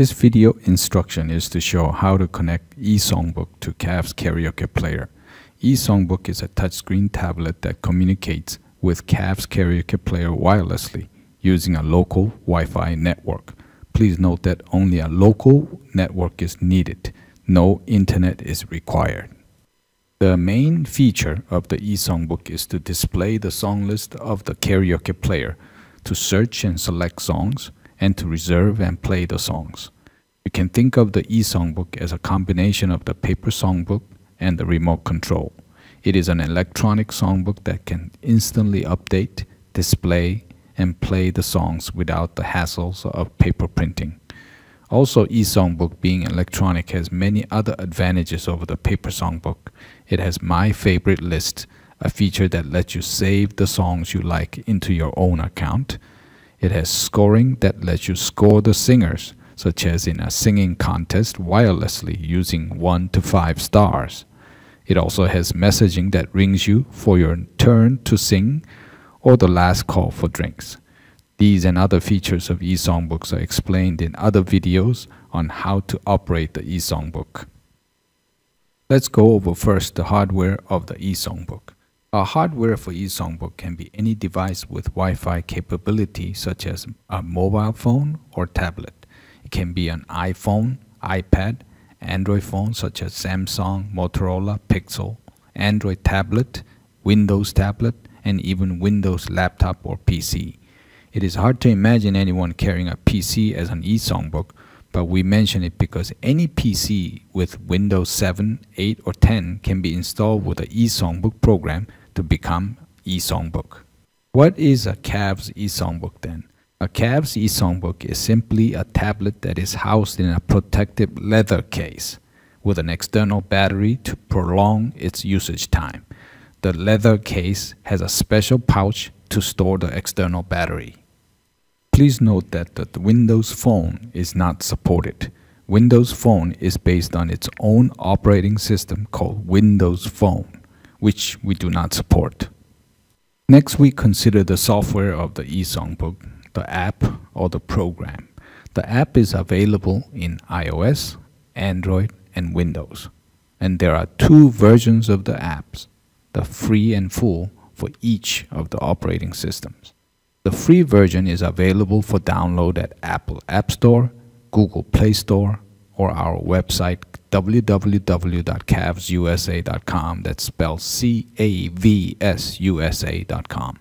This video instruction is to show how to connect eSongbook to CAVS Karaoke Player. eSongbook is a touchscreen tablet that communicates with CAVS Karaoke Player wirelessly using a local Wi-Fi network. Please note that only a local network is needed. No internet is required. The main feature of the eSongbook is to display the song list of the karaoke player, to search and select songs, and to reserve and play the songs. You can think of the e-songbook as a combination of the paper songbook and the remote control. It is an electronic songbook that can instantly update, display, and play the songs without the hassles of paper printing. Also, e-songbook being electronic has many other advantages over the paper songbook. It has My Favorite List, a feature that lets you save the songs you like into your own account. It has scoring that lets you score the singers, such as in a singing contest wirelessly using 1 to 5 stars. It also has messaging that rings you for your turn to sing or the last call for drinks. These and other features of eSongbooks are explained in other videos on how to operate the eSongbook. Let's go over first the hardware of the eSongbook. Our hardware for eSongbook can be any device with Wi-Fi capability such as a mobile phone or tablet. It can be an iPhone, iPad, Android phone such as Samsung, Motorola, Pixel, Android tablet, Windows tablet, and even Windows laptop or PC. It is hard to imagine anyone carrying a PC as an eSongbook, but we mention it because any PC with Windows 7, 8, or 10 can be installed with an eSongbook program to become eSongbook. What is a CAVS eSongbook then? A CAVS eSongbook is simply a tablet that is housed in a protective leather case with an external battery to prolong its usage time. The leather case has a special pouch to store the external battery. Please note that the Windows Phone is not supported. Windows Phone is based on its own operating system called Windows Phone, which we do not support. Next, we consider the software of the eSongbook, the app or the program. The app is available in iOS, Android, and Windows. And there are two versions of the apps, the free and full for each of the operating systems. The free version is available for download at Apple App Store, Google Play Store, or our website www.cavsusa.com that's spelled C-A-V-S-U-S-A.com.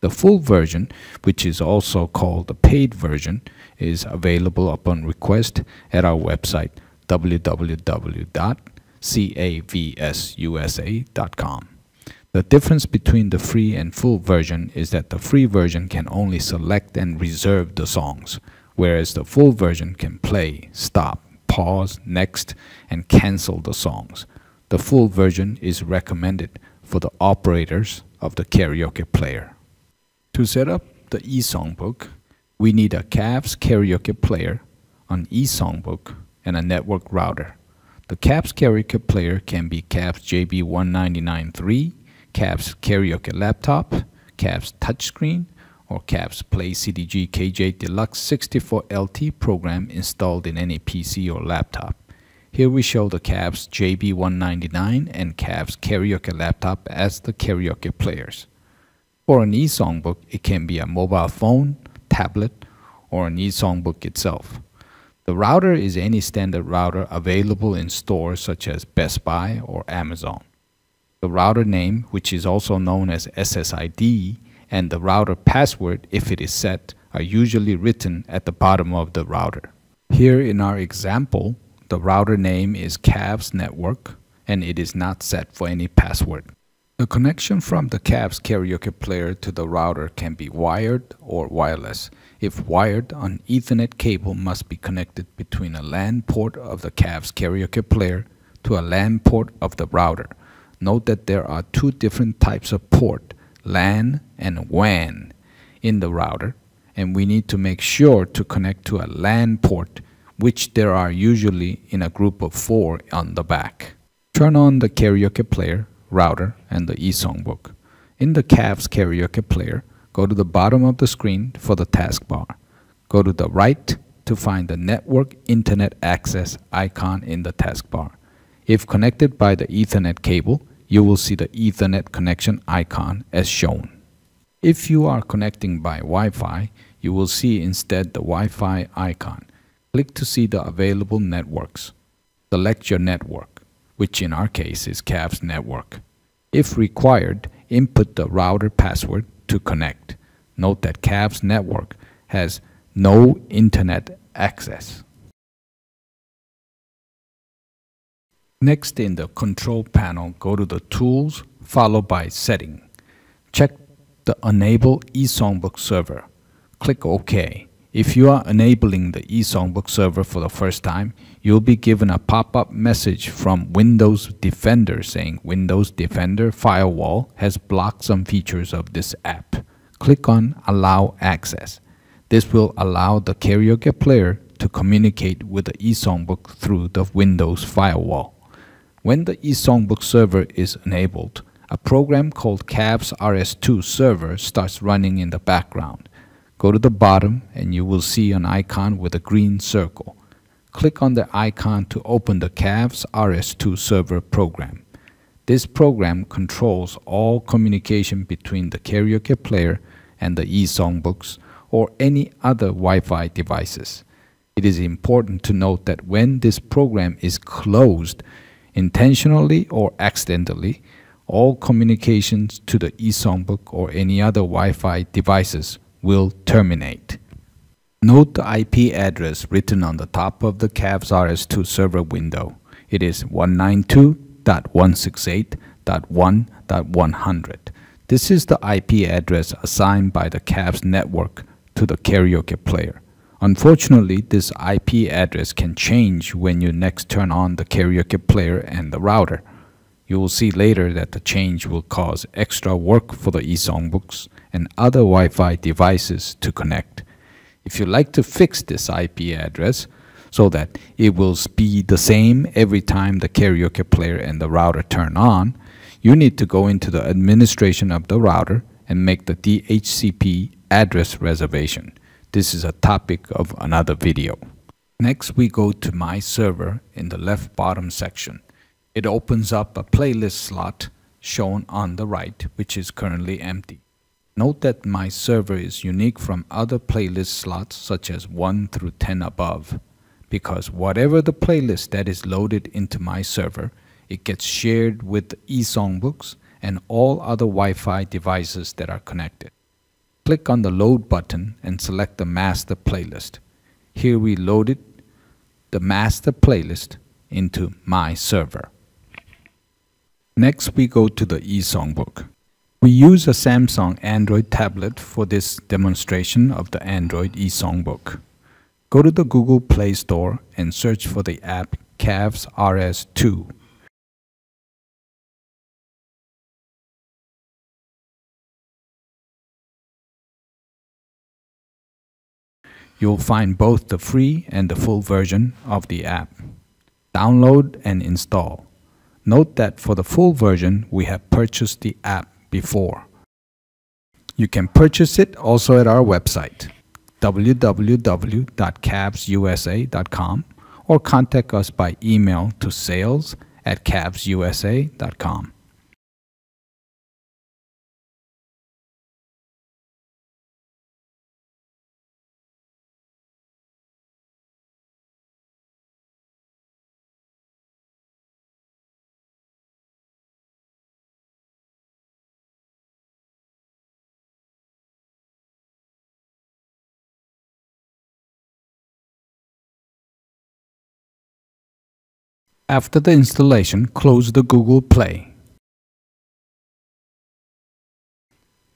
The full version, which is also called the paid version, is available upon request at our website www.cavsusa.com. The difference between the free and full version is that the free version can only select and reserve the songs, whereas the full version can play, stop, pause, next, and cancel the songs. The full version is recommended for the operators of the karaoke player. To set up the eSongbook, we need a CAVS karaoke player, an eSongbook, and a network router. The CAVS karaoke player can be CAVS JB1993, CAVS Karaoke Laptop, CAVS Touchscreen, or CAVS Play CDG KJ Deluxe 64LT program installed in any PC or laptop. Here we show the CAVS JB199 and CAVS Karaoke Laptop as the karaoke players. For an e-songbook, it can be a mobile phone, tablet, or an e-songbook itself. The router is any standard router available in stores such as Best Buy or Amazon. The router name, which is also known as SSID, and the router password, if it is set, are usually written at the bottom of the router. Here in our example, the router name is CAVS Network, and it is not set for any password. The connection from the CAVS karaoke player to the router can be wired or wireless. If wired, an Ethernet cable must be connected between a LAN port of the CAVS karaoke player to a LAN port of the router. Note that there are two different types of port, LAN and WAN, in the router, and we need to make sure to connect to a LAN port, which there are usually in a group of four on the back. Turn on the karaoke player, router, and the eSongbook. In the CAVS karaoke player, go to the bottom of the screen for the taskbar. Go to the right to find the Network Internet Access icon in the taskbar. If connected by the Ethernet cable, you will see the Ethernet connection icon as shown. If you are connecting by Wi-Fi, you will see instead the Wi-Fi icon. Click to see the available networks. Select your network, which in our case is CAVS network. If required, input the router password to connect. Note that CAVS network has no internet access. Next in the control panel, go to the Tools followed by Setting. Check the Enable eSongbook server. Click OK. If you are enabling the eSongbook server for the first time, you'll be given a pop-up message from Windows Defender saying Windows Defender Firewall has blocked some features of this app. Click on Allow Access. This will allow the karaoke player to communicate with the eSongbook through the Windows firewall. When the eSongbook server is enabled, a program called CAVS RS2 server starts running in the background. Go to the bottom and you will see an icon with a green circle. Click on the icon to open the CAVS RS2 server program. This program controls all communication between the karaoke player and the eSongbooks or any other Wi-Fi devices. It is important to note that when this program is closed, intentionally or accidentally, all communications to the eSongbook or any other Wi-Fi devices will terminate. Note the IP address written on the top of the CAVS RS2 server window. It is 192.168.1.100. This is the IP address assigned by the CAVS network to the karaoke player. Unfortunately, this IP address can change when you next turn on the karaoke player and the router. You will see later that the change will cause extra work for the eSongbooks and other Wi-Fi devices to connect. If you'd like to fix this IP address so that it will be the same every time the karaoke player and the router turn on, you need to go into the administration of the router and make the DHCP address reservation. This is a topic of another video. Next, we go to My Server in the left bottom section. It opens up a playlist slot shown on the right, which is currently empty. Note that my server is unique from other playlist slots such as 1 through 10 above, because whatever the playlist that is loaded into my server, it gets shared with eSongbooks and all other Wi-Fi devices that are connected. Click on the Load button and select the master playlist. Here we loaded the master playlist into my server. Next, we go to the eSongbook. We use a Samsung Android tablet for this demonstration of the Android eSongbook. Go to the Google Play Store and search for the app CAVS RS2. You'll find both the free and the full version of the app. Download and install. Note that for the full version, we have purchased the app before. You can purchase it also at our website, www.cavsusa.com, or contact us by email to sales at cavsusa.com. After the installation, close the Google Play.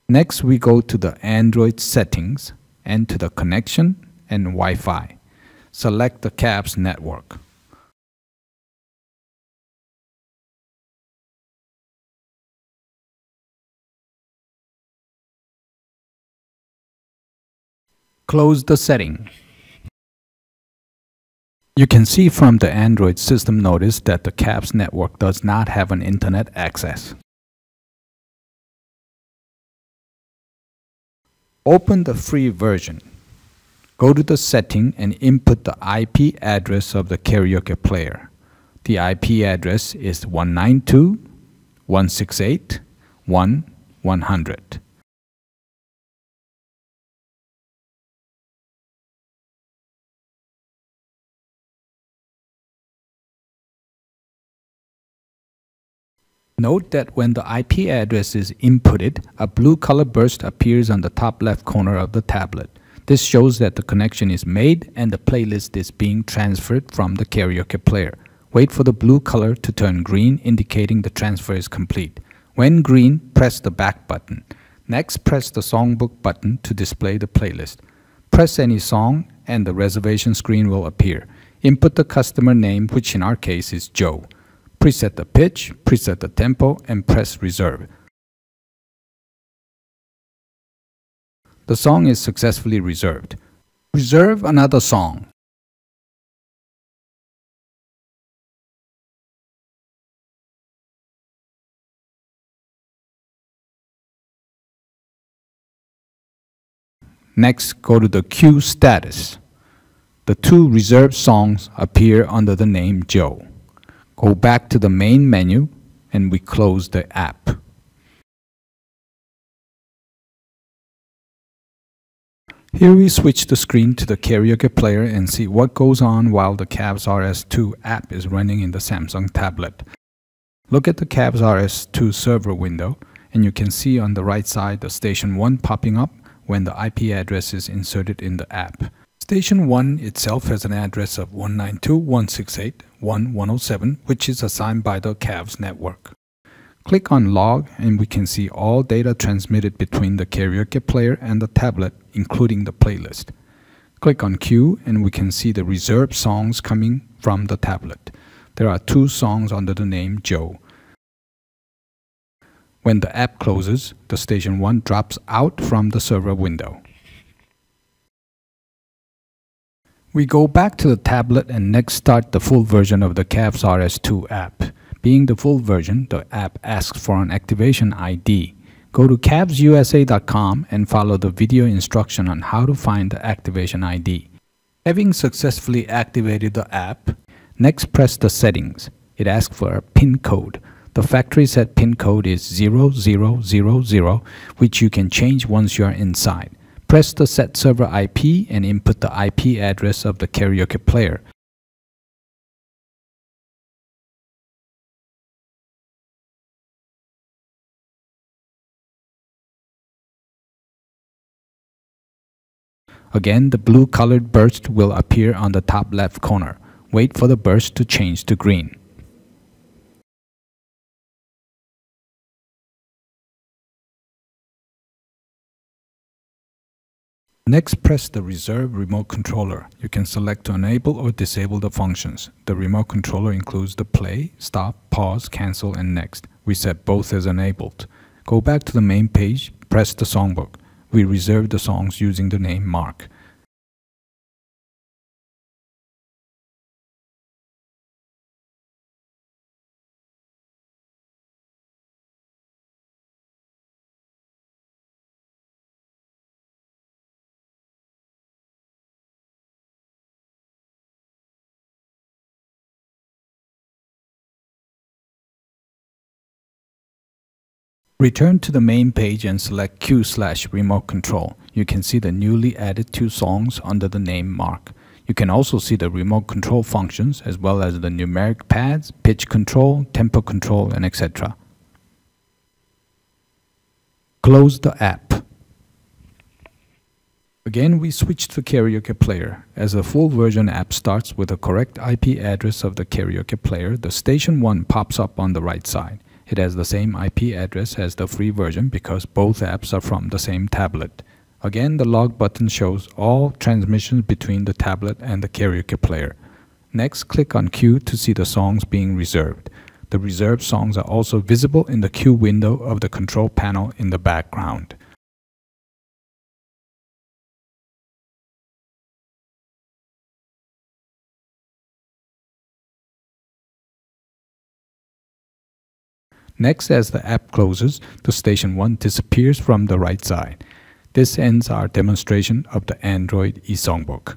Next, we go to the Android settings and to the connection and Wi-Fi. Select the CAVS network. Close the setting. You can see from the Android system notice that the CAVS network does not have an internet access. Open the free version. Go to the setting and input the IP address of the karaoke player. The IP address is 192.168.1.100. Note that when the IP address is inputted, a blue color burst appears on the top left corner of the tablet. This shows that the connection is made and the playlist is being transferred from the karaoke player. Wait for the blue color to turn green indicating the transfer is complete. When green, press the back button. Next, press the songbook button to display the playlist. Press any song and the reservation screen will appear. Input the customer name, which in our case is Joe preset the pitch, preset the tempo, and press reserve. The song is successfully reserved. Reserve another song. Next, go to the queue status. The two reserved songs appear under the name Joe. Go back to the main menu and we close the app. Here we switch the screen to the karaoke player and see what goes on while the Cavs RS2 app is running in the Samsung tablet. Look at the Cavs RS2 server window and you can see on the right side the station 1 popping up when the IP address is inserted in the app. Station 1 itself has an address of 192.168.1.107 which is assigned by the Cavs network. Click on Log and we can see all data transmitted between the karaoke player and the tablet including the playlist. Click on Queue and we can see the reserved songs coming from the tablet. There are two songs under the name Joe. When the app closes, the station 1 drops out from the server window. We go back to the tablet and next start the full version of the Cavs RS2 app. Being the full version, the app asks for an activation ID. Go to cavsusa.com and follow the video instruction on how to find the activation ID. Having successfully activated the app, next press the settings. It asks for a PIN code. The factory set PIN code is 0000, which you can change once you are inside. Press the set server IP and input the IP address of the karaoke player. Again, the blue colored burst will appear on the top left corner. Wait for the burst to change to green. Next, press the Reserve Remote Controller. You can select to enable or disable the functions. The remote controller includes the play, stop, pause, cancel, and next. We set both as enabled. Go back to the main page, press the songbook. We reserve the songs using the name Mark. Return to the main page and select Q slash remote control. You can see the newly added two songs under the name mark. You can also see the remote control functions as well as the numeric pads, pitch control, tempo control, and etc. Close the app. Again, we switch to Karaoke Player. As the full version app starts with the correct IP address of the Karaoke Player, the station 1 pops up on the right side. It has the same IP address as the free version because both apps are from the same tablet. Again, the log button shows all transmissions between the tablet and the karaoke player. Next, click on Queue to see the songs being reserved. The reserved songs are also visible in the queue window of the control panel in the background. Next, as the app closes, the station 1 disappears from the right side. This ends our demonstration of the Android eSongbook.